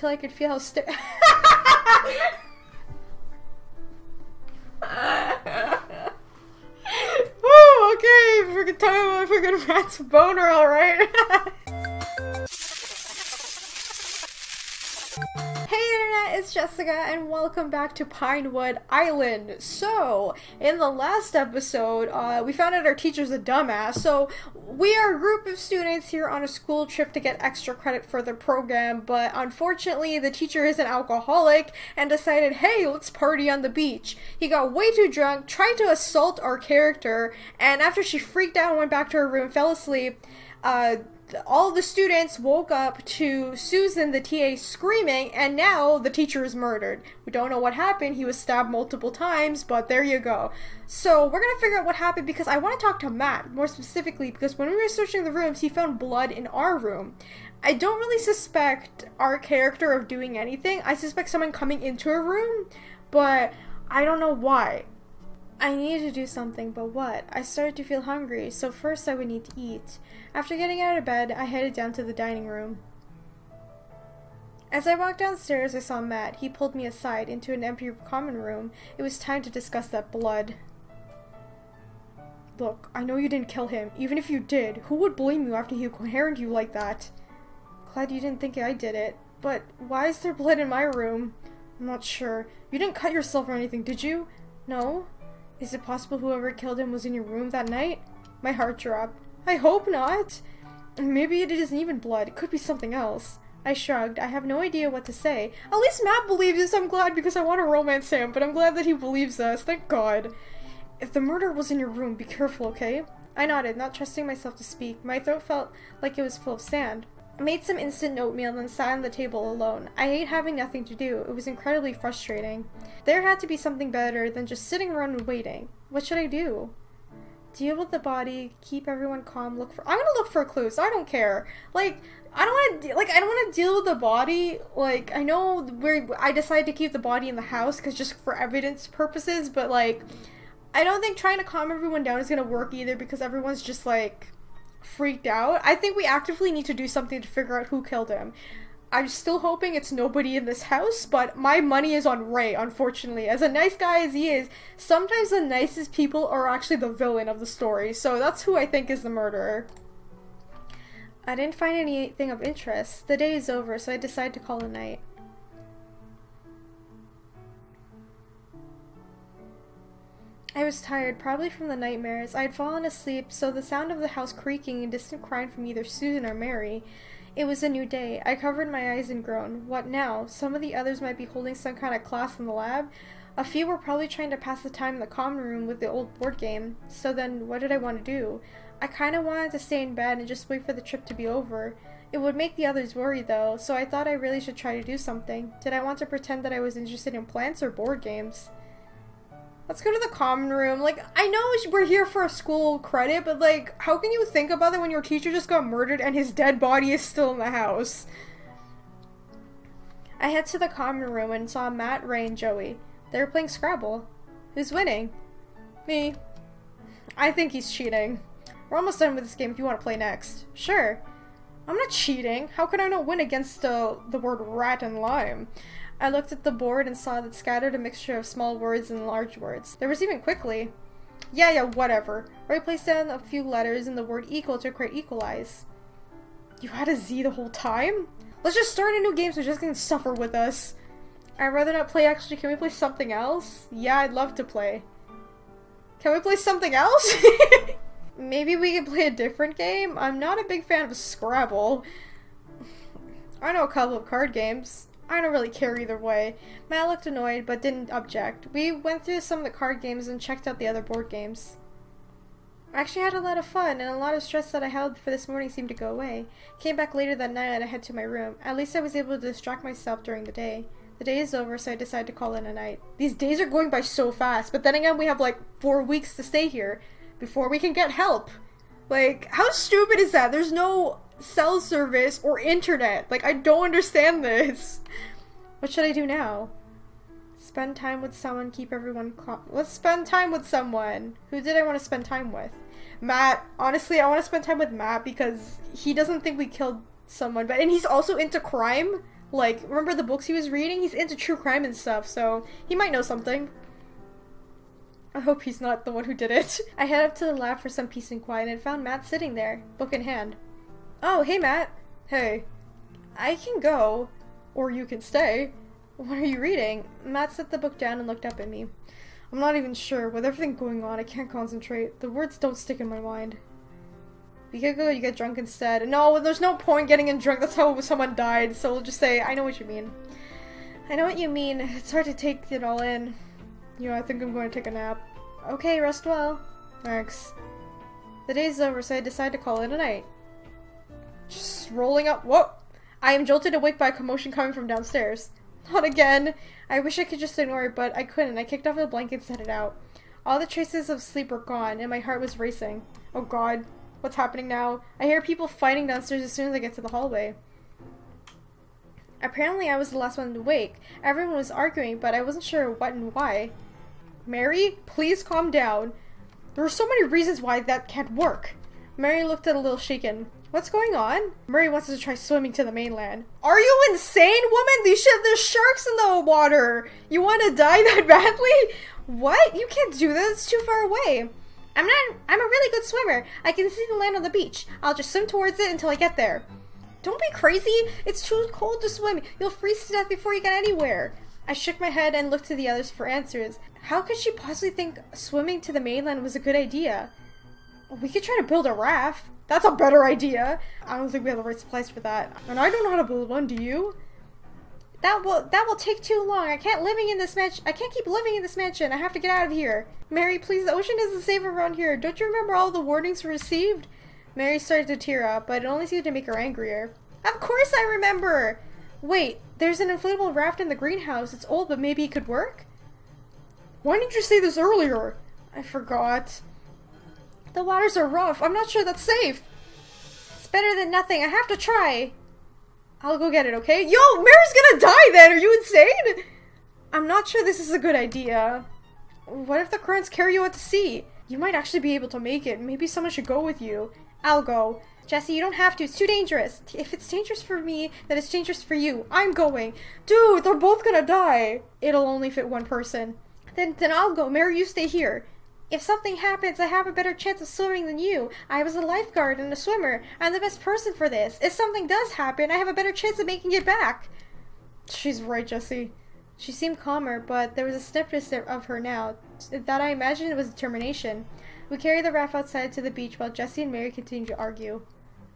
till I could feel how st- Woo, oh, okay, freaking time freaking rat's boner, alright. it's Jessica and welcome back to Pinewood Island. So, in the last episode, uh, we found out our teacher's a dumbass, so we are a group of students here on a school trip to get extra credit for the program, but unfortunately the teacher is an alcoholic and decided, hey, let's party on the beach. He got way too drunk, tried to assault our character, and after she freaked out and went back to her room, fell asleep, uh, all the students woke up to Susan, the TA, screaming, and now the teacher is murdered. We don't know what happened. He was stabbed multiple times, but there you go. So we're gonna figure out what happened because I want to talk to Matt more specifically because when we were searching the rooms, he found blood in our room. I don't really suspect our character of doing anything. I suspect someone coming into a room, but I don't know why. I needed to do something, but what? I started to feel hungry, so first I would need to eat. After getting out of bed, I headed down to the dining room. As I walked downstairs, I saw Matt. He pulled me aside into an empty common room. It was time to discuss that blood. Look, I know you didn't kill him. Even if you did, who would blame you after he coherent you like that? Glad you didn't think I did it. But why is there blood in my room? I'm not sure. You didn't cut yourself or anything, did you? No? Is it possible whoever killed him was in your room that night? My heart dropped. I hope not. Maybe it isn't even blood. It could be something else. I shrugged. I have no idea what to say. At least Matt believes us. I'm glad because I want to romance him, but I'm glad that he believes us. Thank God. If the murder was in your room, be careful, okay? I nodded, not trusting myself to speak. My throat felt like it was full of sand. I made some instant oatmeal and sat on the table alone. I hate having nothing to do. It was incredibly frustrating. There had to be something better than just sitting around and waiting. What should I do? Deal with the body, keep everyone calm, look for- I'm gonna look for clues, I don't care. Like, I don't want to, like, I don't want to deal with the body, like, I know where I decided to keep the body in the house, because just for evidence purposes, but, like, I don't think trying to calm everyone down is gonna work either, because everyone's just, like, freaked out. I think we actively need to do something to figure out who killed him. I'm still hoping it's nobody in this house, but my money is on Ray, unfortunately. As a nice guy as he is, sometimes the nicest people are actually the villain of the story, so that's who I think is the murderer. I didn't find anything of interest. The day is over, so I decided to call a night. I was tired, probably from the nightmares. I had fallen asleep, so the sound of the house creaking and distant crying from either Susan or Mary. It was a new day. I covered my eyes and groaned. What now? Some of the others might be holding some kind of class in the lab. A few were probably trying to pass the time in the common room with the old board game. So then, what did I want to do? I kind of wanted to stay in bed and just wait for the trip to be over. It would make the others worry though, so I thought I really should try to do something. Did I want to pretend that I was interested in plants or board games? Let's go to the common room. Like, I know we're here for a school credit, but like, how can you think about it when your teacher just got murdered and his dead body is still in the house? I head to the common room and saw Matt, Ray, and Joey. They were playing Scrabble. Who's winning? Me. I think he's cheating. We're almost done with this game if you want to play next. Sure. I'm not cheating. How could I not win against uh, the word rat and lime? I looked at the board and saw that scattered a mixture of small words and large words. There was even quickly. Yeah, yeah, whatever. Ray placed down a few letters in the word equal to create equalize. You had a Z the whole time? Let's just start a new game so just gonna suffer with us. I'd rather not play actually. Can we play something else? Yeah, I'd love to play. Can we play something else? Maybe we can play a different game? I'm not a big fan of Scrabble. I know a couple of card games. I don't really care either way. Matt looked annoyed, but didn't object. We went through some of the card games and checked out the other board games. I actually had a lot of fun, and a lot of stress that I held for this morning seemed to go away. Came back later that night and I head to my room. At least I was able to distract myself during the day. The day is over, so I decided to call it a night. These days are going by so fast, but then again, we have like four weeks to stay here before we can get help. Like, how stupid is that? There's no cell service or internet. Like, I don't understand this. What should I do now? Spend time with someone, keep everyone calm. Let's spend time with someone. Who did I want to spend time with? Matt. Honestly, I want to spend time with Matt because he doesn't think we killed someone, but and he's also into crime. Like, remember the books he was reading? He's into true crime and stuff, so he might know something. I hope he's not the one who did it. I head up to the lab for some peace and quiet and found Matt sitting there, book in hand. Oh, hey Matt. Hey. I can go. Or you can stay. What are you reading? Matt set the book down and looked up at me. I'm not even sure. With everything going on, I can't concentrate. The words don't stick in my mind. You could go, you get drunk instead. No, there's no point getting in drunk. That's how someone died. So we'll just say, I know what you mean. I know what you mean. It's hard to take it all in. You know, I think I'm going to take a nap. Okay, rest well. Thanks. The day's over, so I decide to call it a night. Just rolling up. Whoa! I am jolted awake by a commotion coming from downstairs. Not again. I wish I could just ignore it, but I couldn't. I kicked off the blankets and headed out. All the traces of sleep were gone, and my heart was racing. Oh god, what's happening now? I hear people fighting downstairs as soon as I get to the hallway. Apparently, I was the last one to wake. Everyone was arguing, but I wasn't sure what and why. Mary, please calm down. There are so many reasons why that can't work. Mary looked a little shaken. What's going on? Mary wants us to try swimming to the mainland. Are you insane, woman? These there's sharks in the water. You want to die that badly? What? You can't do that. It's too far away. I'm not. I'm a really good swimmer. I can see the land on the beach. I'll just swim towards it until I get there. Don't be crazy. It's too cold to swim. You'll freeze to death before you get anywhere. I shook my head and looked to the others for answers. How could she possibly think swimming to the mainland was a good idea? We could try to build a raft. That's a better idea. I don't think we have the right supplies for that. And I don't know how to build one, do you? That will that will take too long. I can't living in this mansion. I can't keep living in this mansion. I have to get out of here. Mary, please. The ocean isn't safe around here. Don't you remember all the warnings received? Mary started to tear up, but it only seemed to make her angrier. Of course I remember. Wait, there's an inflatable raft in the greenhouse. It's old, but maybe it could work. Why didn't you say this earlier? I forgot. The waters are rough. I'm not sure that's safe. It's better than nothing. I have to try. I'll go get it, okay? Yo, Mary's gonna die then! Are you insane? I'm not sure this is a good idea. What if the currents carry you out to sea? You might actually be able to make it. Maybe someone should go with you. I'll go. Jesse, you don't have to. It's too dangerous. If it's dangerous for me, then it's dangerous for you. I'm going. Dude, they're both gonna die. It'll only fit one person. Then, then I'll go. Mary, you stay here. If something happens, I have a better chance of swimming than you. I was a lifeguard and a swimmer. I'm the best person for this. If something does happen, I have a better chance of making it back. She's right, Jesse. She seemed calmer, but there was a stiffness of her now that I imagined was determination. We carried the raft outside to the beach while Jesse and Mary continued to argue.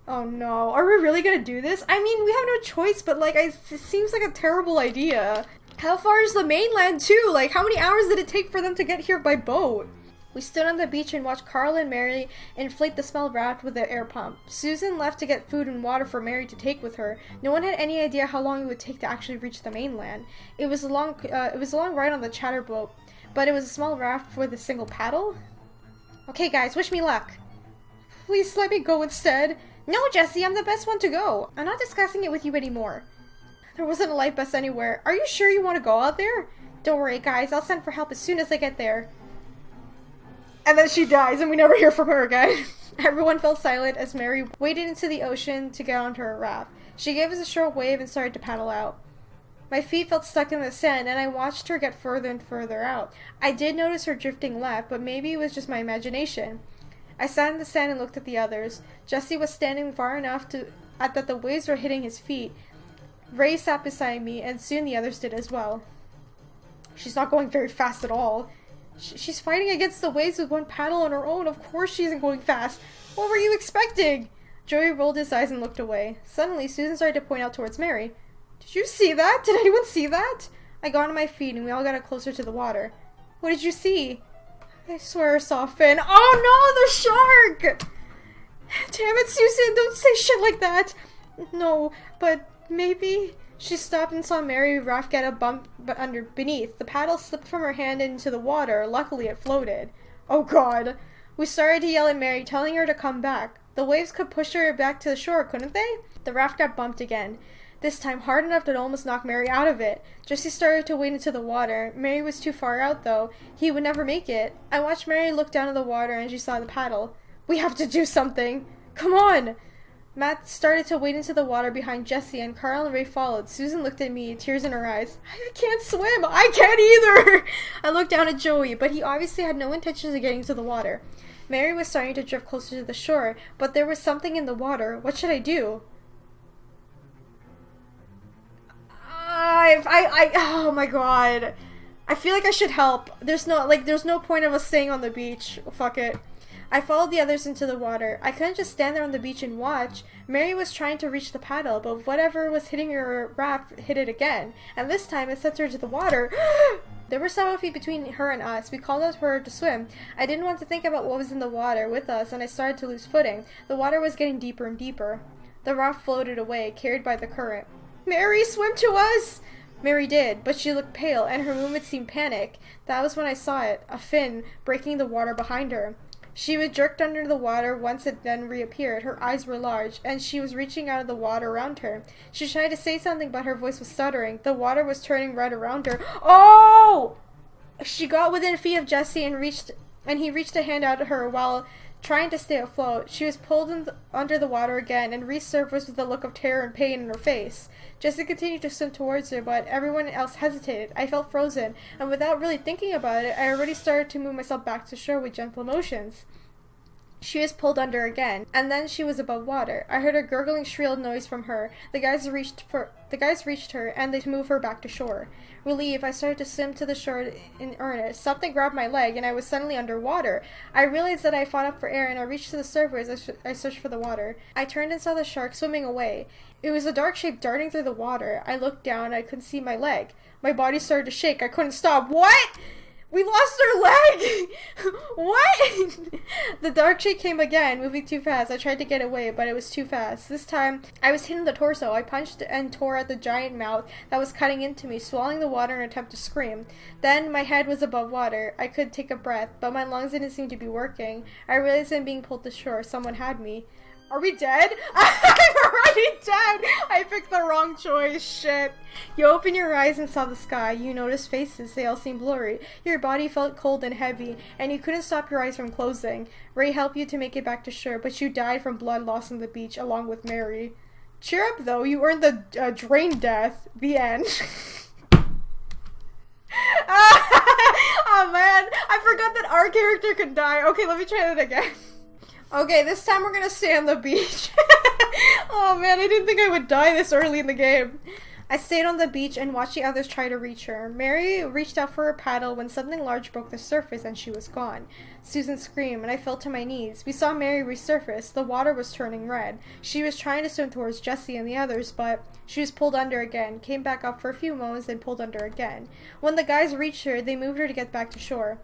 Oh no, are we really gonna do this? I mean, we have no choice, but like, it seems like a terrible idea. How far is the mainland too? Like, how many hours did it take for them to get here by boat? We stood on the beach and watched Carl and Mary inflate the small raft with the air pump. Susan left to get food and water for Mary to take with her. No one had any idea how long it would take to actually reach the mainland. It was a long, uh, it was a long ride on the chatterboat, but it was a small raft with a single paddle. Okay, guys, wish me luck. Please let me go instead. No, Jesse, I'm the best one to go. I'm not discussing it with you anymore. There wasn't a life vest anywhere. Are you sure you want to go out there? Don't worry, guys. I'll send for help as soon as I get there. And then she dies, and we never hear from her again. Everyone fell silent as Mary waded into the ocean to get onto her raft. She gave us a short wave and started to paddle out. My feet felt stuck in the sand, and I watched her get further and further out. I did notice her drifting left, but maybe it was just my imagination. I sat in the sand and looked at the others. Jesse was standing far enough to that the waves were hitting his feet. Ray sat beside me, and soon the others did as well. She's not going very fast at all. She's fighting against the waves with one paddle on her own. Of course she isn't going fast. What were you expecting? Joey rolled his eyes and looked away. Suddenly, Susan started to point out towards Mary. Did you see that? Did anyone see that? I got on my feet and we all got closer to the water. What did you see? I swear I saw fin. Oh no, the shark! Damn it, Susan, don't say shit like that. No, but maybe... She stopped and saw Mary Raft get a bump under beneath. The paddle slipped from her hand into the water. Luckily, it floated. Oh god. We started to yell at Mary, telling her to come back. The waves could push her back to the shore, couldn't they? The raft got bumped again. This time hard enough to almost knock Mary out of it. Jesse started to wade into the water. Mary was too far out, though. He would never make it. I watched Mary look down at the water and she saw the paddle. We have to do something. Come on! Matt started to wade into the water behind Jesse, and Carl and Ray followed. Susan looked at me, tears in her eyes. I can't swim! I can't either! I looked down at Joey, but he obviously had no intentions of getting to the water. Mary was starting to drift closer to the shore, but there was something in the water. What should I do? I, I, I, oh my god. I feel like I should help. There's no, like, there's no point of us staying on the beach. Fuck it. I followed the others into the water. I couldn't just stand there on the beach and watch. Mary was trying to reach the paddle, but whatever was hitting her raft hit it again, and this time it sent her to the water. there were several feet between her and us. We called out for her to swim. I didn't want to think about what was in the water with us, and I started to lose footing. The water was getting deeper and deeper. The raft floated away, carried by the current. Mary, swim to us! Mary did, but she looked pale, and her movements seemed panic. That was when I saw it, a fin breaking the water behind her. She was jerked under the water once it then reappeared. Her eyes were large, and she was reaching out of the water around her. She tried to say something, but her voice was stuttering. The water was turning red around her. Oh! She got within feet of Jesse and reached, and he reached a hand out at her while trying to stay afloat. She was pulled the, under the water again and resurfaced with a look of terror and pain in her face. Jesse continued to swim towards her, but everyone else hesitated. I felt frozen, and without really thinking about it, I already started to move myself back to shore with gentle motions. She was pulled under again, and then she was above water. I heard a gurgling shrill noise from her. The guys reached for the guys reached her and they moved her back to shore. Relieved, I started to swim to the shore in earnest. Something grabbed my leg and I was suddenly underwater. I realized that I fought up for air and I reached to the surface. I, I searched for the water. I turned and saw the shark swimming away. It was a dark shape darting through the water. I looked down. I couldn't see my leg. My body started to shake. I couldn't stop. What? We lost our leg! what? the dark shape came again, moving too fast. I tried to get away, but it was too fast. This time, I was hit in the torso. I punched and tore at the giant mouth that was cutting into me, swallowing the water in an attempt to scream. Then, my head was above water. I could take a breath, but my lungs didn't seem to be working. I realized I'm being pulled to shore. Someone had me. Are we dead? I'm already dead! I picked the wrong choice, shit. You opened your eyes and saw the sky. You noticed faces, they all seemed blurry. Your body felt cold and heavy, and you couldn't stop your eyes from closing. Ray helped you to make it back to shore, but you died from blood loss on the beach along with Mary. Cheer up though, you earned the uh, drain death. The end. oh man, I forgot that our character could die. Okay, let me try that again. Okay, this time we're gonna stay on the beach. oh man, I didn't think I would die this early in the game. I stayed on the beach and watched the others try to reach her. Mary reached out for her paddle when something large broke the surface and she was gone. Susan screamed and I fell to my knees. We saw Mary resurface. The water was turning red. She was trying to swim towards Jesse and the others, but she was pulled under again, came back up for a few moments, then pulled under again. When the guys reached her, they moved her to get back to shore.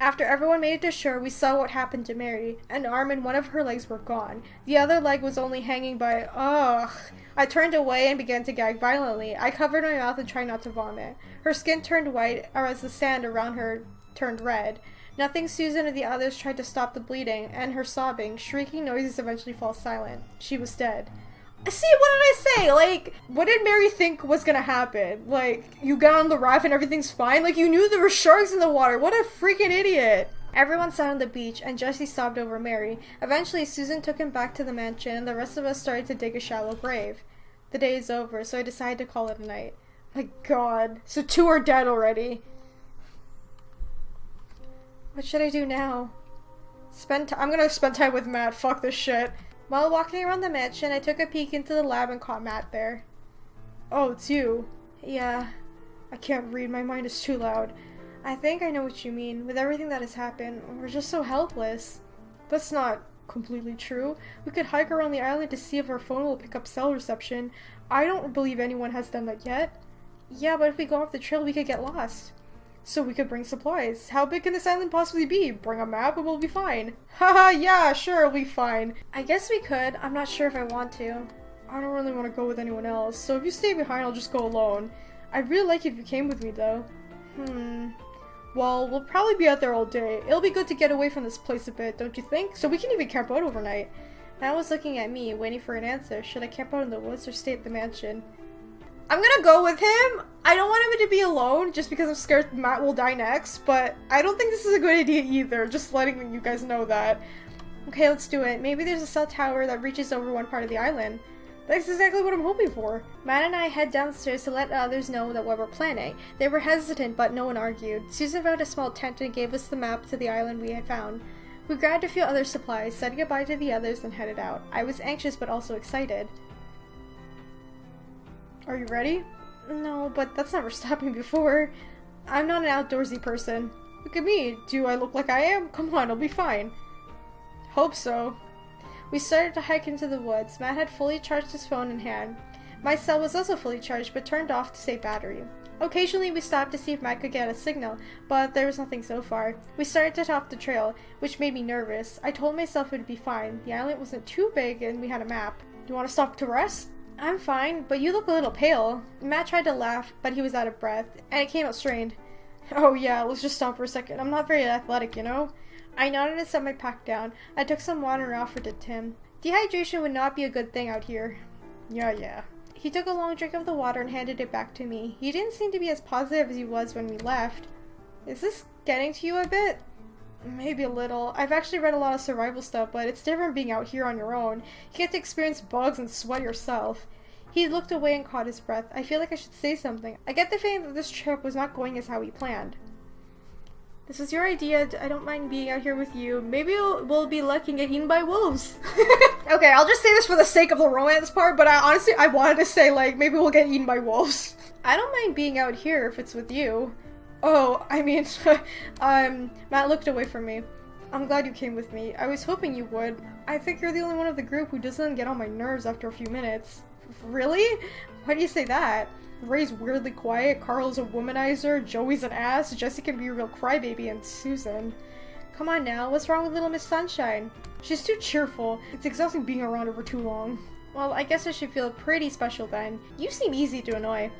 After everyone made it to shore, we saw what happened to Mary. An arm and one of her legs were gone. The other leg was only hanging by. Ugh. I turned away and began to gag violently. I covered my mouth and tried not to vomit. Her skin turned white as the sand around her turned red. Nothing Susan and the others tried to stop the bleeding, and her sobbing, shrieking noises eventually fall silent. She was dead. See, what did I say? Like, what did Mary think was gonna happen? Like, you got on the raft and everything's fine? Like, you knew there were sharks in the water. What a freaking idiot. Everyone sat on the beach, and Jesse sobbed over Mary. Eventually, Susan took him back to the mansion, and the rest of us started to dig a shallow grave. The day is over, so I decided to call it a night. My god. So two are dead already. What should I do now? Spend I'm gonna spend time with Matt. Fuck this shit. While walking around the mansion, I took a peek into the lab and caught Matt there. Oh, it's you. Yeah. I can't read, my mind is too loud. I think I know what you mean. With everything that has happened, we're just so helpless. That's not completely true. We could hike around the island to see if our phone will pick up cell reception. I don't believe anyone has done that yet. Yeah, but if we go off the trail, we could get lost. So we could bring supplies. How big can this island possibly be? Bring a map and we'll be fine. Haha, yeah, sure, we'll be fine. I guess we could. I'm not sure if I want to. I don't really want to go with anyone else, so if you stay behind, I'll just go alone. I'd really like if you came with me, though. Hmm. Well, we'll probably be out there all day. It'll be good to get away from this place a bit, don't you think? So we can even camp out overnight. Matt was looking at me, waiting for an answer. Should I camp out in the woods or stay at the mansion? I'm gonna go with him. I don't want him to be alone just because I'm scared Matt will die next, but I don't think this is a good idea either. Just letting you guys know that. Okay, let's do it. Maybe there's a cell tower that reaches over one part of the island. That's exactly what I'm hoping for. Matt and I head downstairs to let others know that what we're planning. They were hesitant, but no one argued. Susan found a small tent and gave us the map to the island we had found. We grabbed a few other supplies, said goodbye to the others, and headed out. I was anxious but also excited. Are you ready? No, but that's never stopped me before. I'm not an outdoorsy person. Look at me. Do I look like I am? Come on, I'll be fine. Hope so. We started to hike into the woods. Matt had fully charged his phone in hand. My cell was also fully charged, but turned off to save battery. Occasionally, we stopped to see if Matt could get a signal, but there was nothing so far. We started to off the trail, which made me nervous. I told myself it would be fine. The island wasn't too big, and we had a map. Do you want to stop to rest? I'm fine, but you look a little pale. Matt tried to laugh, but he was out of breath, and it came out strained. Oh yeah, let's just stop for a second. I'm not very athletic, you know? I nodded and set my pack down. I took some water and offered it to him. Dehydration would not be a good thing out here. Yeah, yeah. He took a long drink of the water and handed it back to me. He didn't seem to be as positive as he was when we left. Is this getting to you a bit? Maybe a little. I've actually read a lot of survival stuff, but it's different being out here on your own. You get to experience bugs and sweat yourself. He looked away and caught his breath. I feel like I should say something. I get the feeling that this trip was not going as how we planned. This is your idea. I don't mind being out here with you. Maybe we'll, we'll be lucky and get eaten by wolves. okay, I'll just say this for the sake of the romance part, but I honestly, I wanted to say, like, maybe we'll get eaten by wolves. I don't mind being out here if it's with you. Oh, I mean, um, Matt looked away from me. I'm glad you came with me. I was hoping you would. I think you're the only one of the group who doesn't get on my nerves after a few minutes. Really? Why do you say that? Ray's weirdly quiet, Carl's a womanizer, Joey's an ass, Jesse can be a real crybaby, and Susan. Come on now, what's wrong with Little Miss Sunshine? She's too cheerful. It's exhausting being around her for too long. Well, I guess I should feel pretty special then. You seem easy to annoy.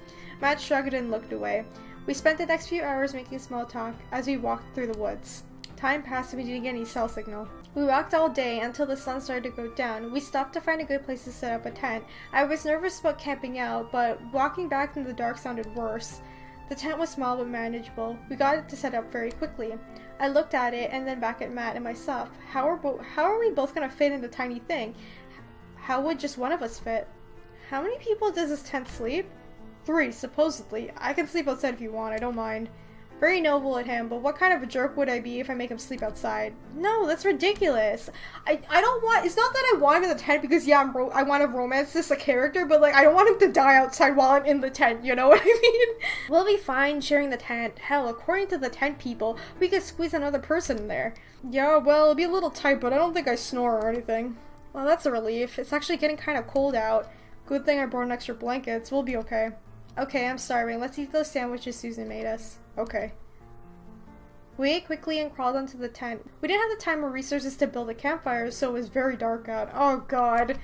Matt shrugged and looked away. We spent the next few hours making small talk as we walked through the woods. Time passed and we didn't get any cell signal. We walked all day until the sun started to go down. We stopped to find a good place to set up a tent. I was nervous about camping out, but walking back in the dark sounded worse. The tent was small but manageable. We got it to set up very quickly. I looked at it and then back at Matt and myself. How are, bo- how are we both gonna fit in the tiny thing? How would just one of us fit? How many people does this tent sleep? Three, supposedly. I can sleep outside if you want, I don't mind. Very noble at him, but what kind of a jerk would I be if I make him sleep outside? No, that's ridiculous. I, I don't want, it's not that I want him in the tent because yeah, I want to romance this a character, but like I don't want him to die outside while I'm in the tent, you know what I mean? We'll be fine sharing the tent. Hell, according to the tent people, we could squeeze another person in there. Yeah, well, it'll be a little tight, but I don't think I snore or anything. Well, that's a relief. It's actually getting kind of cold out. Good thing I brought an extra blankets. We'll be okay. Okay, I'm starving. Let's eat those sandwiches Susan made us. Okay. We ate quickly and crawled onto the tent. We didn't have the time or resources to build a campfire, so it was very dark out. Oh god.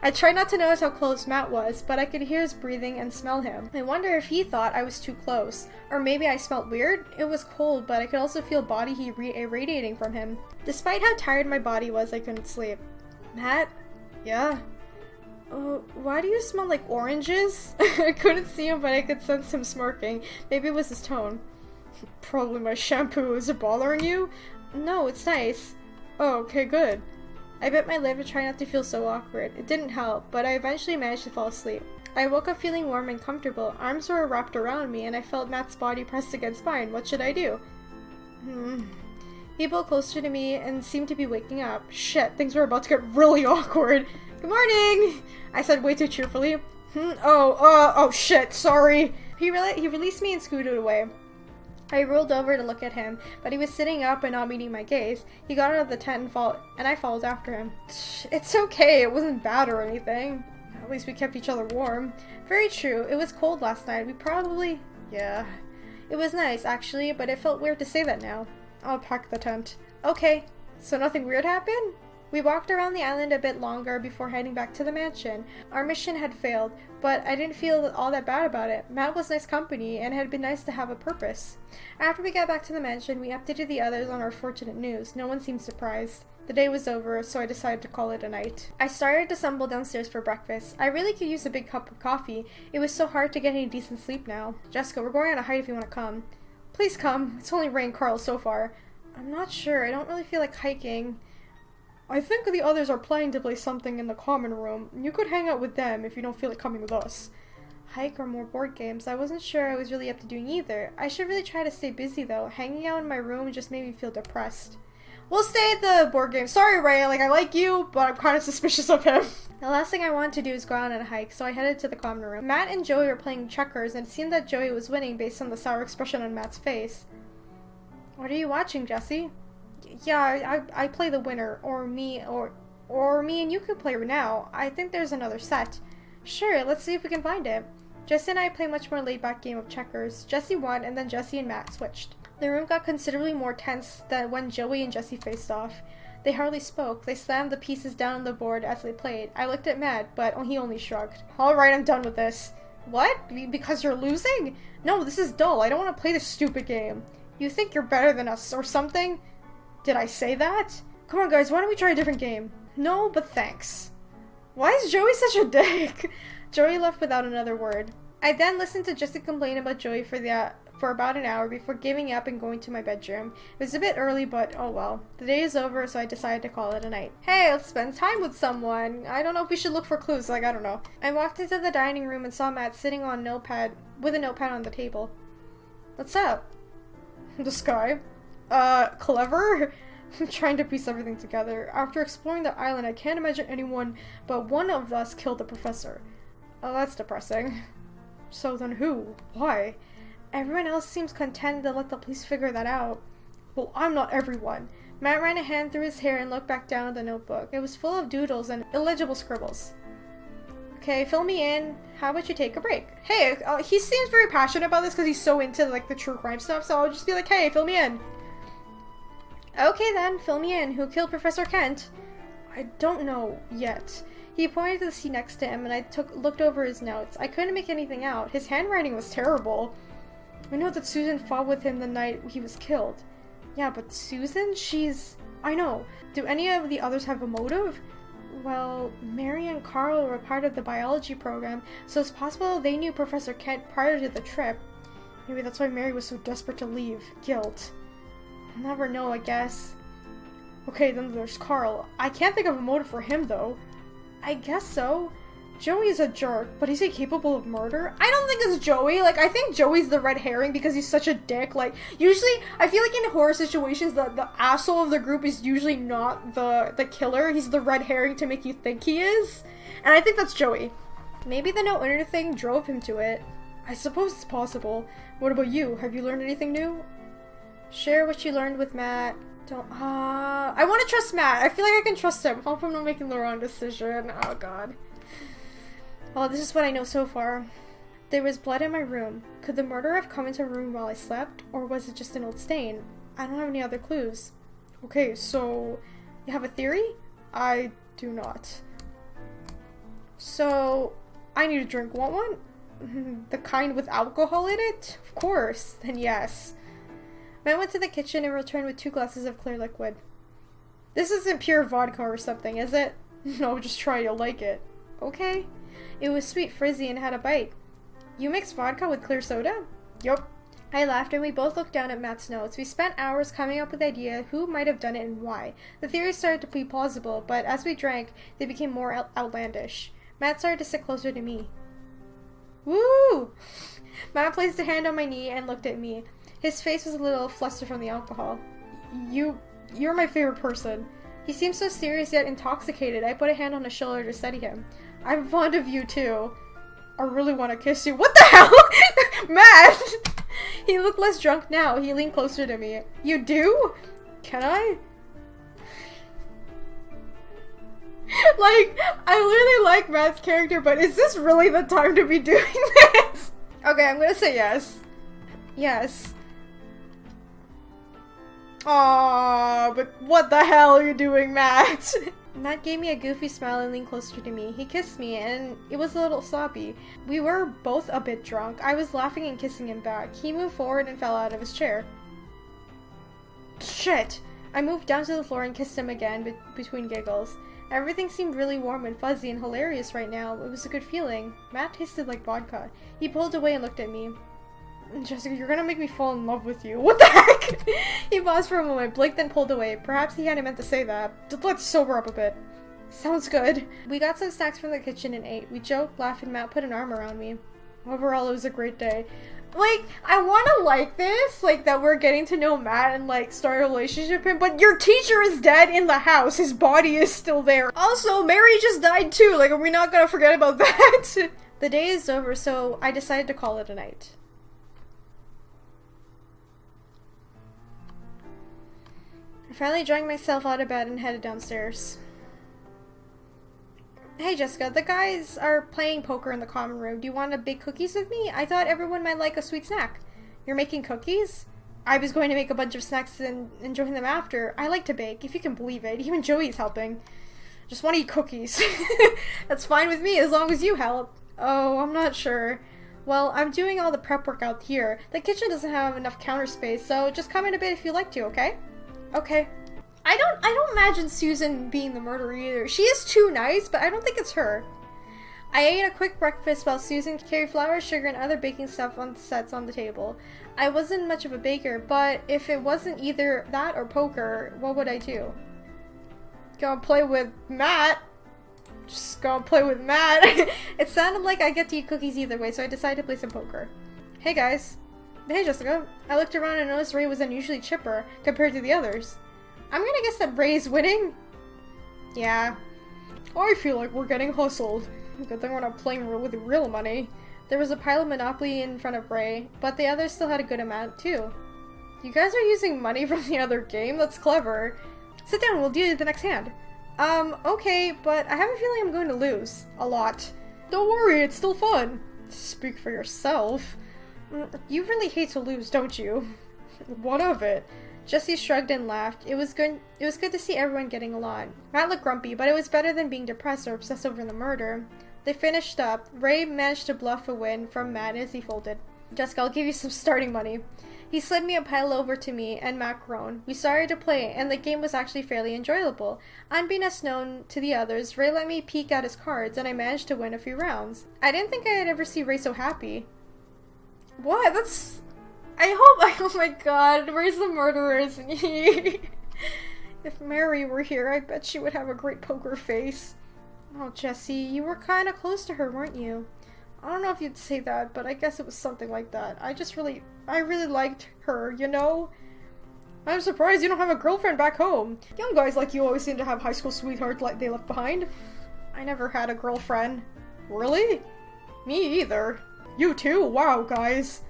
I tried not to notice how close Matt was, but I could hear his breathing and smell him. I wonder if he thought I was too close. Or maybe I smelled weird? It was cold, but I could also feel body heat radiating from him. Despite how tired my body was, I couldn't sleep. Matt? Yeah? Uh, why do you smell like oranges? I couldn't see him, but I could sense him smirking. Maybe it was his tone. Probably my shampoo. Is it bothering you? No, it's nice. Oh, okay, good. I bit my lip to try not to feel so awkward. It didn't help, but I eventually managed to fall asleep. I woke up feeling warm and comfortable. Arms were wrapped around me, and I felt Matt's body pressed against mine. What should I do? Hmm. Pulled closer to me and seemed to be waking up. Shit, things were about to get really awkward. Good morning! I said way too cheerfully. Hmm, oh, uh, oh shit, sorry. He, re he released me and scooted away. I rolled over to look at him, but he was sitting up and not meeting my gaze. He got out of the tent and, fall and I followed after him. It's okay, it wasn't bad or anything. At least we kept each other warm. Very true, it was cold last night. We probably... yeah. It was nice, actually, but it felt weird to say that now. I'll pack the tent. Okay, so nothing weird happened? We walked around the island a bit longer before heading back to the mansion. Our mission had failed, but I didn't feel all that bad about it. Matt was nice company, and it had been nice to have a purpose. After we got back to the mansion, we updated the others on our fortunate news. No one seemed surprised. The day was over, so I decided to call it a night. I started to stumble downstairs for breakfast. I really could use a big cup of coffee. It was so hard to get any decent sleep now. Jessica, we're going on a hike if you want to come. Please come. It's only Ray and Carl so far. I'm not sure. I don't really feel like hiking. I think the others are planning to play something in the common room. You could hang out with them if you don't feel like coming with us. Hike or more board games. I wasn't sure I was really up to doing either. I should really try to stay busy though. Hanging out in my room just made me feel depressed. We'll stay at the board game. Sorry, Ray. Like, I like you, but I'm kind of suspicious of him. The last thing I wanted to do is go on a hike, so I headed to the common room. Matt and Joey were playing checkers, and it seemed that Joey was winning based on the sour expression on Matt's face. What are you watching, Jesse? Yeah, I, I play the winner, or me, or or me and you could play now. I think there's another set. Sure, let's see if we can find it. Jesse and I play a much more laid-back game of checkers. Jesse won, and then Jesse and Matt switched. The room got considerably more tense than when Joey and Jesse faced off. They hardly spoke. They slammed the pieces down on the board as they played. I looked at Matt, but he only shrugged. Alright, I'm done with this. What? Because you're losing? No, this is dull. I don't want to play this stupid game. You think you're better than us or something? Did I say that? Come on, guys, why don't we try a different game? No, but thanks. Why is Joey such a dick? Joey left without another word. I then listened to Jesse complain about Joey for the uh, for about an hour before giving up and going to my bedroom. It was a bit early, but oh well. The day is over, so I decided to call it a night. Hey, let's spend time with someone. I don't know if we should look for clues, like, I don't know. I walked into the dining room and saw Matt sitting on a notepad, with a notepad on the table. What's up? The sky. Uh, clever? I'm trying to piece everything together. After exploring the island, I can't imagine anyone but one of us killed the professor. Oh, that's depressing. So then who? Why? Everyone else seems content to let the police figure that out. Well, I'm not everyone. Matt ran a hand through his hair and looked back down at the notebook. It was full of doodles and illegible scribbles. Okay, fill me in. How about you take a break? Hey, uh, he seems very passionate about this because he's so into like the true crime stuff. So I'll just be like, hey, fill me in. Okay then, fill me in. Who killed Professor Kent? I don't know yet. He pointed to the seat next to him, and I took looked over his notes. I couldn't make anything out. His handwriting was terrible. I know that Susan fought with him the night he was killed. Yeah, but Susan? She's... I know. Do any of the others have a motive? Well, Mary and Carl were part of the biology program, so it's possible they knew Professor Kent prior to the trip. Maybe that's why Mary was so desperate to leave. Guilt. I'll never know, I guess. Okay, then there's Carl. I can't think of a motive for him, though. I guess so. Joey's a jerk, but is he capable of murder? I don't think it's Joey. Like, I think Joey's the red herring because he's such a dick. Like, usually, I feel like in horror situations, the, the asshole of the group is usually not the, the killer. He's the red herring to make you think he is. And I think that's Joey. Maybe the no owner thing drove him to it. I suppose it's possible. What about you? Have you learned anything new? Share what you learned with Matt. Don't. Uh, I want to trust Matt. I feel like I can trust him. Hope I'm not making the wrong decision. Oh god. Well, this is what I know so far. There was blood in my room. Could the murderer have come into a room while I slept, or was it just an old stain? I don't have any other clues. Okay, so you have a theory? I do not. So, I need a drink. Want one? the kind with alcohol in it? Of course. Then yes. Matt went to the kitchen and returned with two glasses of clear liquid. This isn't pure vodka or something, is it? No, just try, you'll like it. Okay. It was sweet, frizzy, and had a bite. You mix vodka with clear soda? Yup. I laughed and we both looked down at Matt's notes. We spent hours coming up with the idea who might have done it and why. The theories started to be plausible, but as we drank, they became more out outlandish. Matt started to sit closer to me. Woo! Matt placed a hand on my knee and looked at me. His face was a little flustered from the alcohol. You, you're my favorite person. He seemed so serious yet intoxicated. I put a hand on his shoulder to steady him. I'm fond of you too. I really want to kiss you. What the hell? Matt! he looked less drunk now. He leaned closer to me. You do? Can I? like, I really like Matt's character, but is this really the time to be doing this? Okay, I'm gonna say yes. Yes. Aww, but what the hell are you doing, Matt? Matt gave me a goofy smile and leaned closer to me. He kissed me, and it was a little sloppy. We were both a bit drunk. I was laughing and kissing him back. He moved forward and fell out of his chair. Shit! I moved down to the floor and kissed him again be between giggles. Everything seemed really warm and fuzzy and hilarious right now. It was a good feeling. Matt tasted like vodka. He pulled away and looked at me. Jessica, you're gonna make me fall in love with you. What the heck? he paused for a moment, Blake then pulled away. Perhaps he hadn't meant to say that. Let's sober up a bit. Sounds good. We got some snacks from the kitchen and ate. We joked, laughed, and Matt put an arm around me. Overall, it was a great day. Like, I want to like this, like that we're getting to know Matt and like start a relationship with him, but your teacher is dead in the house. His body is still there. Also, Mary just died too. Like, are we not gonna forget about that? the day is over, so I decided to call it a night. I finally dragged myself out of bed and headed downstairs. Hey Jessica, the guys are playing poker in the common room. Do you want to bake cookies with me? I thought everyone might like a sweet snack. You're making cookies? I was going to make a bunch of snacks and enjoy them after. I like to bake, if you can believe it. Even Joey's helping. Just want to eat cookies. That's fine with me as long as you help. Oh, I'm not sure. Well, I'm doing all the prep work out here. The kitchen doesn't have enough counter space, so just come in a bit if you like to, okay? Okay. I don't I don't imagine Susan being the murderer either. She is too nice, but I don't think it's her. I ate a quick breakfast while Susan carried flour, sugar, and other baking stuff on the sets on the table. I wasn't much of a baker, but if it wasn't either that or poker, what would I do? Go and play with Matt. Just go and play with Matt. it sounded like I get to eat cookies either way, so I decided to play some poker. Hey guys. Hey Jessica. I looked around and noticed Ray was unusually chipper compared to the others. I'm gonna guess that Ray's winning. Yeah. I feel like we're getting hustled. Good thing we're not playing with real money. There was a pile of Monopoly in front of Ray, but the others still had a good amount too. You guys are using money from the other game? That's clever. Sit down, we'll deal the next hand. Um, okay, but I have a feeling I'm going to lose. A lot. Don't worry, it's still fun. Speak for yourself. You really hate to lose, don't you? what of it? Jesse shrugged and laughed. It was good it was good to see everyone getting along. Matt looked grumpy, but it was better than being depressed or obsessed over the murder. They finished up. Ray managed to bluff a win from Matt as he folded. Jessica, I'll give you some starting money. He slid me a pile over to me and Matt groaned. We started to play, and the game was actually fairly enjoyable. Unbeknownst known to the others, Ray let me peek at his cards, and I managed to win a few rounds. I didn't think I'd ever see Ray so happy. What? That's I hope. I oh my god, where's the murderers? if Mary were here, I bet she would have a great poker face. Oh, Jesse, you were kind of close to her, weren't you? I don't know if you'd say that, but I guess it was something like that. I just really, I really liked her, you know? I'm surprised you don't have a girlfriend back home. Young guys like you always seem to have high school sweethearts like they left behind. I never had a girlfriend. Really? Me either. You too? Wow, guys.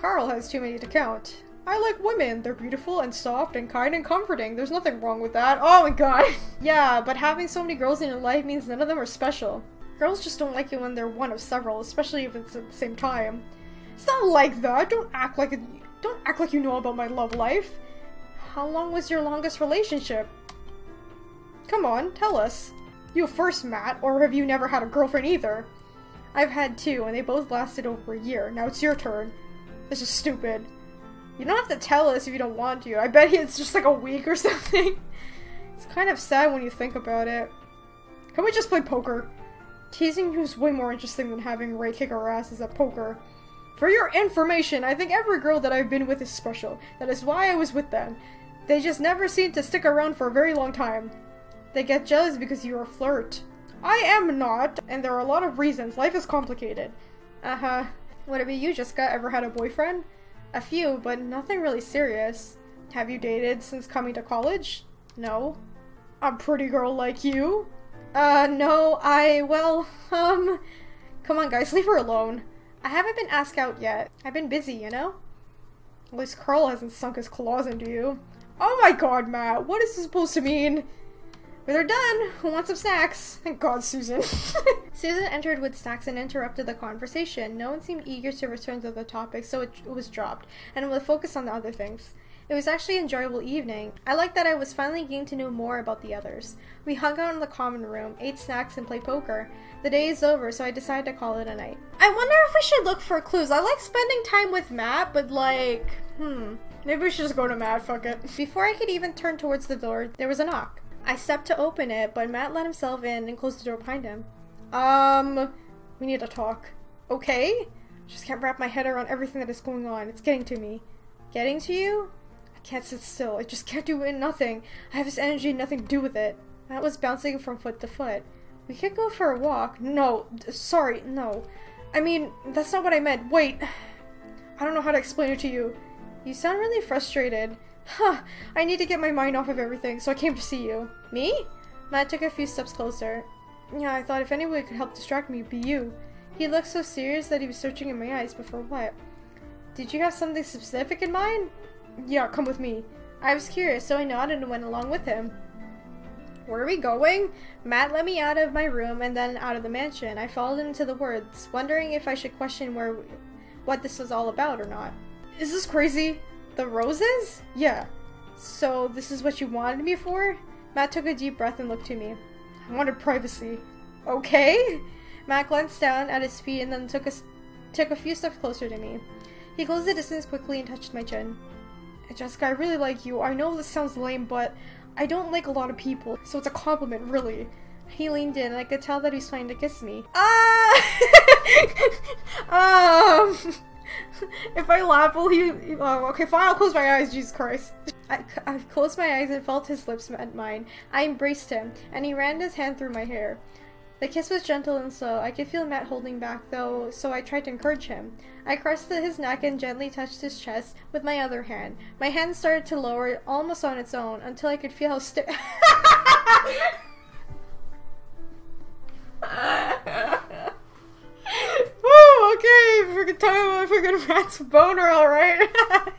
Carl has too many to count. I like women. They're beautiful and soft and kind and comforting. There's nothing wrong with that. Oh my god. yeah, but having so many girls in your life means none of them are special. Girls just don't like you when they're one of several, especially if it's at the same time. It's not like that. Don't act like don't act like you know about my love life. How long was your longest relationship? Come on, tell us. You first, Matt, or have you never had a girlfriend either? I've had two, and they both lasted over a year. Now it's your turn. This is stupid. You don't have to tell us if you don't want to. I bet it's just like a week or something. It's kind of sad when you think about it. Can we just play poker? Teasing you is way more interesting than having Ray kick our asses at poker. For your information, I think every girl that I've been with is special. That is why I was with them. They just never seem to stick around for a very long time. They get jealous because you're a flirt. I am not, and there are a lot of reasons. Life is complicated. Uh-huh. What about you, Jessica? Ever had a boyfriend? A few, but nothing really serious. Have you dated since coming to college? No. A pretty girl like you? Uh, no, I, well, um, come on guys, leave her alone. I haven't been asked out yet. I've been busy, you know? At least Carl hasn't sunk his claws into you. Oh my god, Matt, what is this supposed to mean? They're done. Who wants some snacks? Thank God, Susan. Susan entered with snacks and interrupted the conversation. No one seemed eager to return to the topic, so it, it was dropped, and would focus on the other things. It was actually an enjoyable evening. I liked that I was finally getting to know more about the others. We hung out in the common room, ate snacks, and played poker. The day is over, so I decided to call it a night. I wonder if we should look for clues. I like spending time with Matt, but like, hmm. Maybe we should just go to Matt, fuck it. Before I could even turn towards the door, there was a knock. I stepped to open it, but Matt let himself in and closed the door behind him. Um, we need to talk. Okay? I Just can't wrap my head around everything that is going on. It's getting to me. Getting to you? I can't sit still. I just can't do nothing. I have this energy and nothing to do with it. Matt was bouncing from foot to foot. We could go for a walk. No, sorry, no. I mean, that's not what I meant. Wait. I don't know how to explain it to you. You sound really frustrated. Huh, I need to get my mind off of everything, so I came to see you. Me? Matt took a few steps closer. Yeah, I thought if anyone could help distract me, it'd be you. He looked so serious that he was searching in my eyes, but for what? Did you have something specific in mind? Yeah, come with me. I was curious, so I nodded and went along with him. Where are we going? Matt let me out of my room and then out of the mansion. I followed him to the woods, wondering if I should question where, what this was all about or not. Is this crazy? The roses? Yeah. So this is what you wanted me for? Matt took a deep breath and looked to me. I wanted privacy. Okay? Matt glanced down at his feet and then took a, took a few steps closer to me. He closed the distance quickly and touched my chin. Jessica, I really like you. I know this sounds lame, but I don't like a lot of people, so it's a compliment, really. He leaned in and I could tell that he's trying to kiss me. Ah! um, if I laugh, will he? Oh, okay, fine. I'll close my eyes. Jesus Christ. I, I closed my eyes and felt his lips met mine. I embraced him, and he ran his hand through my hair. The kiss was gentle and slow. I could feel Matt holding back, though, so I tried to encourage him. I caressed his neck and gently touched his chest with my other hand. My hand started to lower almost on its own until I could feel how stiff. time about freaking rat's boner, alright?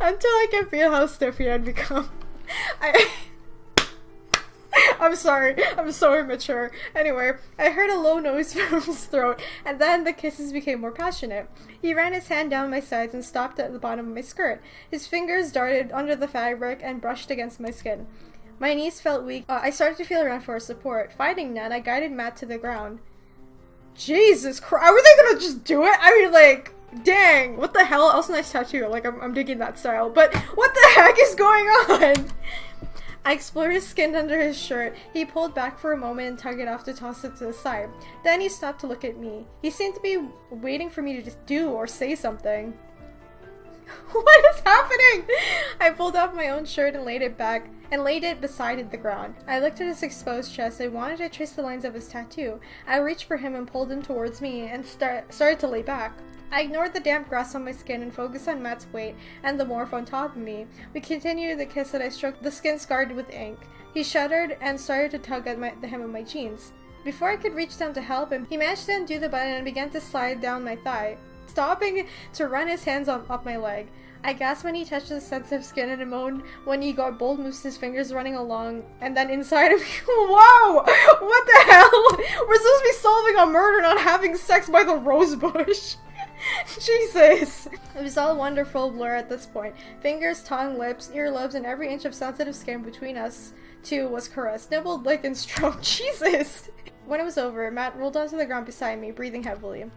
until I could feel how stiff he had become. I. I'm sorry. I'm so immature. Anyway, I heard a low noise from his throat, and then the kisses became more passionate. He ran his hand down my sides and stopped at the bottom of my skirt. His fingers darted under the fabric and brushed against my skin. My knees felt weak. Uh, I started to feel around for support. Fighting none, I guided Matt to the ground. Jesus Christ. Were they gonna just do it? I mean, like, dang. What the hell? Also, nice tattoo. Like, I'm, I'm digging that style. But what the heck is going on? I explored his skin under his shirt. He pulled back for a moment and tugged it off to toss it to the side. Then he stopped to look at me. He seemed to be waiting for me to just do or say something. what is happening? I pulled off my own shirt and laid it back and laid it beside the ground. I looked at his exposed chest. I wanted to trace the lines of his tattoo. I reached for him and pulled him towards me and start, started to lay back. I ignored the damp grass on my skin and focused on Matt's weight and the morph on top of me. We continued the kiss that I stroked the skin scarred with ink. He shuddered and started to tug at my, the hem of my jeans. Before I could reach down to help him, he managed to undo the button and began to slide down my thigh, stopping to run his hands up, up my leg. I gasped when he touched the sensitive skin and moaned when he got bold moves his fingers running along and then inside of me. Whoa! What the hell? We're supposed to be solving a murder, not having sex by the rose bush. Jesus! It was all wonderful blur at this point. Fingers, tongue, lips, earlobes, and every inch of sensitive skin between us two was caressed, nibbled, licked, and stroked. Jesus! When it was over, Matt rolled onto the ground beside me, breathing heavily.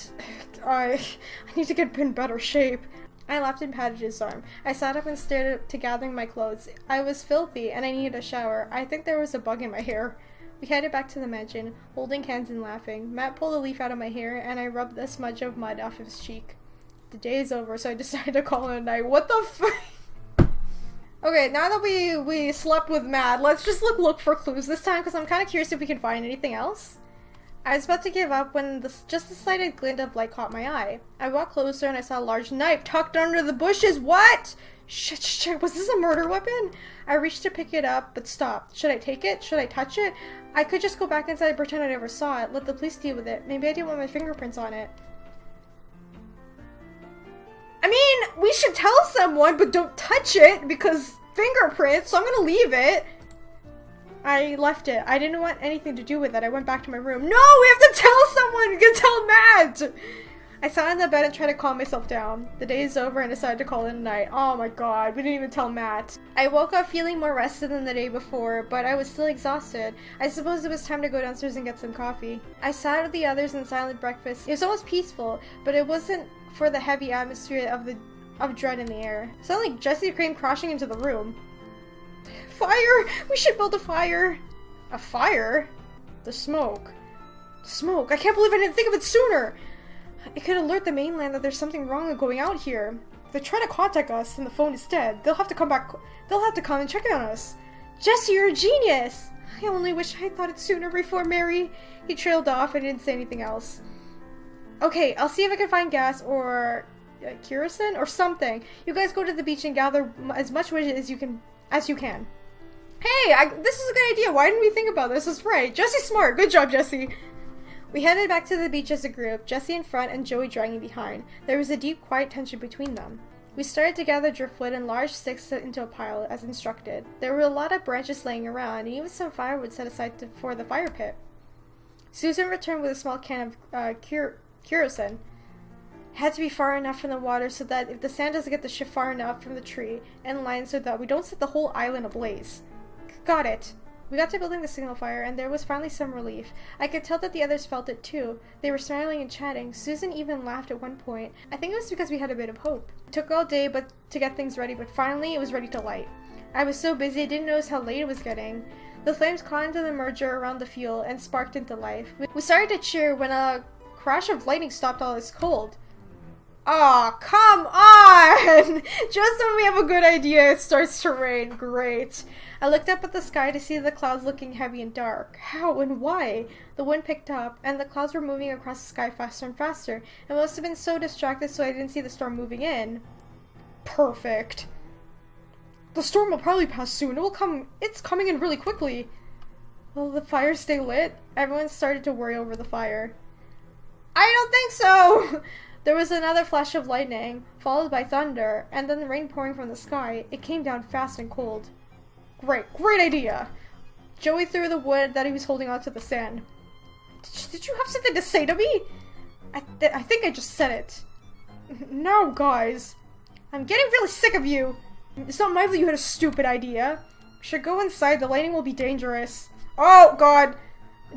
I, I need to get in better shape. I laughed and patted his arm. I sat up and stared to gathering my clothes. I was filthy and I needed a shower. I think there was a bug in my hair. We headed back to the mansion, holding hands and laughing. Matt pulled a leaf out of my hair, and I rubbed a smudge of mud off his cheek. The day is over, so I decided to call it a night. What the f- Okay, now that we we slept with Matt, let's just look look for clues this time, because I'm kind of curious if we can find anything else. I was about to give up when just the glint of light caught my eye. I walked closer and I saw a large knife tucked under the bushes. What? Shit, shit, was this a murder weapon? I reached to pick it up, but stopped. Should I take it? Should I touch it? I could just go back inside and pretend I never saw it. Let the police deal with it. Maybe I didn't want my fingerprints on it. I mean, we should tell someone, but don't touch it because fingerprints, so I'm gonna leave it. I left it. I didn't want anything to do with it. I went back to my room. No, we have to tell someone! We can tell Matt! I sat in the bed and tried to calm myself down. The day is over and decided to call it a night. Oh my god, we didn't even tell Matt. I woke up feeling more rested than the day before, but I was still exhausted. I suppose it was time to go downstairs and get some coffee. I sat with the others in silent breakfast. It was almost peaceful, but it wasn't for the heavy atmosphere of the of dread in the air. Suddenly, Jesse came crashing into the room. Fire! We should build a fire! A fire? The smoke. Smoke. I can't believe I didn't think of it sooner! It could alert the mainland that there's something wrong going out here. If they try to contact us and the phone is dead, they'll have to come back. They'll have to come and check on us. Jesse, you're a genius! I only wish I thought it sooner before Mary. He trailed off and didn't say anything else. Okay, I'll see if I can find gas or uh, kerosene or something. You guys go to the beach and gather as much wood as you can as you can. Hey, I, this is a good idea. Why didn't we think about this? Is right. Jesse's smart. Good job, Jesse. We headed back to the beach as a group, Jesse in front and Joey dragging behind. There was a deep, quiet tension between them. We started to gather driftwood and large sticks into a pile as instructed. There were a lot of branches laying around, and even some firewood set aside to, for the fire pit. Susan returned with a small can of uh, cur-. Had to be far enough from the water so that if the sand doesn't get the ship far enough from the tree and line so that we don't set the whole island ablaze. Got it. We got to building the signal fire, and there was finally some relief. I could tell that the others felt it too. They were smiling and chatting. Susan even laughed at one point. I think it was because we had a bit of hope. It took all day but to get things ready, but finally it was ready to light. I was so busy I didn't notice how late it was getting. The flames caught into the merger around the fuel and sparked into life. We started to cheer when a crash of lightning stopped all this cold. Oh, come on! Just when we have a good idea, it starts to rain. Great. I looked up at the sky to see the clouds looking heavy and dark. How and why? The wind picked up, and the clouds were moving across the sky faster and faster. I must have been so distracted so I didn't see the storm moving in. Perfect. The storm will probably pass soon. It will come. It's coming in really quickly. Will the fire stay lit? Everyone started to worry over the fire. I don't think so! There was another flash of lightning, followed by thunder, and then the rain pouring from the sky. It came down fast and cold. Great, great idea! Joey threw the wood that he was holding onto the sand. Did you have something to say to me? I, th I think I just said it. No, guys. I'm getting really sick of you. It's not my fault you had a stupid idea. We should go inside. The lightning will be dangerous. Oh, God.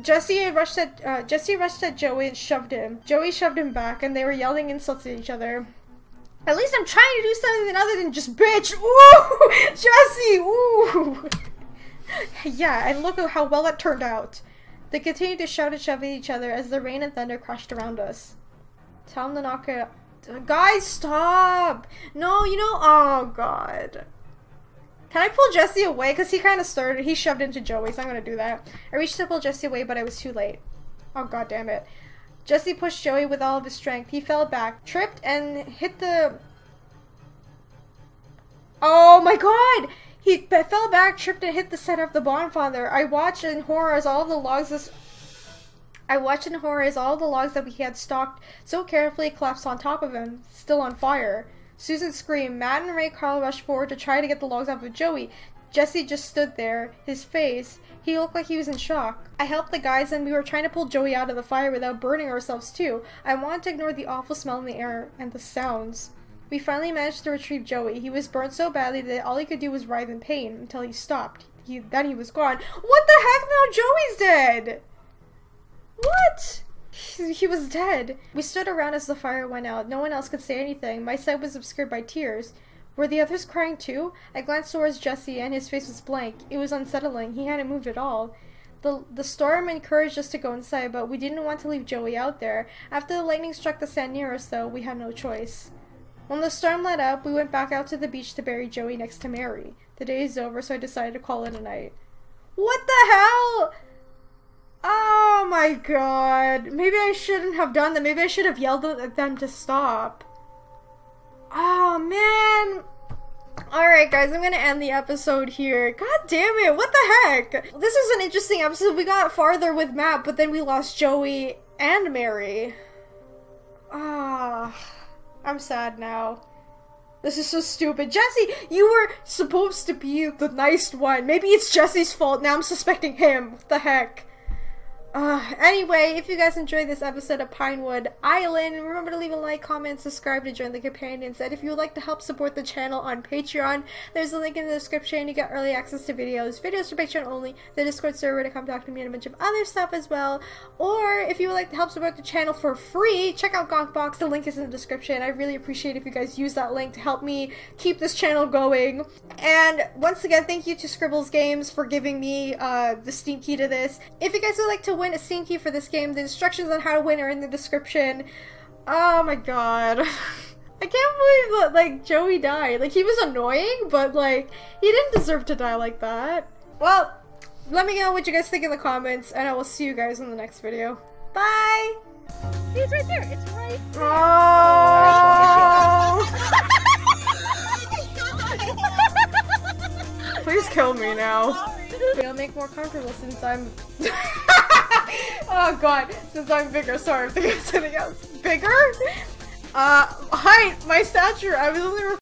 Jesse rushed at uh, Jesse rushed at Joey and shoved him. Joey shoved him back, and they were yelling insults at each other. At least I'm trying to do something other than just bitch. Ooh, Jesse. Ooh. yeah, and look at how well it turned out. They continued to shout and shove at each other as the rain and thunder crashed around us. Tell them to knock it. Guys, stop! No, you know. Oh God. Can I pull Jesse away? Because he kind of started. He shoved into Joey, so I'm going to do that. I reached to pull Jesse away, but I was too late. Oh, god damn it. Jesse pushed Joey with all of his strength. He fell back, tripped, and hit the... Oh my god! He fell back, tripped, and hit the center of the bonfire. I watched in horror as all the logs... This I watched in horror as all the logs that we had stalked so carefully collapsed on top of him, still on fire. Susan screamed. Matt and Ray Carl rushed forward to try to get the logs off of Joey. Jesse just stood there, his face. He looked like he was in shock. I helped the guys and we were trying to pull Joey out of the fire without burning ourselves too. I wanted to ignore the awful smell in the air and the sounds. We finally managed to retrieve Joey. He was burned so badly that all he could do was writhe in pain until he stopped. He, then he was gone. What the heck now? Joey's dead! What? He, was dead. We stood around as the fire went out. No one else could say anything. My sight was obscured by tears. Were the others crying too? I glanced towards Jesse and his face was blank. It was unsettling. He hadn't moved at all. The, the storm encouraged us to go inside, but we didn't want to leave Joey out there. After the lightning struck the sand near us, though, we had no choice. When the storm let up, we went back out to the beach to bury Joey next to Mary. The day is over, so I decided to call it a night. What the hell? Oh my god. Maybe I shouldn't have done that. Maybe I should have yelled at them to stop. Oh man. Alright guys, I'm gonna end the episode here. God damn it, what the heck? This is an interesting episode. We got farther with Matt, but then we lost Joey and Mary. Ah, I'm sad now. This is so stupid. Jesse, you were supposed to be the nice one. Maybe it's Jesse's fault. Now I'm suspecting him. What the heck? Uh, anyway, if you guys enjoyed this episode of Pinewood Island, remember to leave a like, comment, subscribe to join the companions. And if you would like to help support the channel on Patreon, there's a link in the description. You get early access to videos, videos for Patreon only, the Discord server to come talk to me, and a bunch of other stuff as well. Or if you would like to help support the channel for free, check out Gawkbox. The link is in the description. I really appreciate if you guys use that link to help me keep this channel going. And once again, thank you to Scribbles Games for giving me uh, the Steam key to this. If you guys would like to win win a Steam key for this game. The instructions on how to win are in the description. Oh my god. I can't believe that, like, Joey died. Like, he was annoying, but, like, he didn't deserve to die like that. Well, let me know what you guys think in the comments, and I will see you guys in the next video. Bye! He's right there. It's right Oh! Please kill me now. I'll make more comfortable since I'm. oh god, since I'm bigger. Sorry, I'm thinking of something else. Bigger? Uh, height, my stature. I was only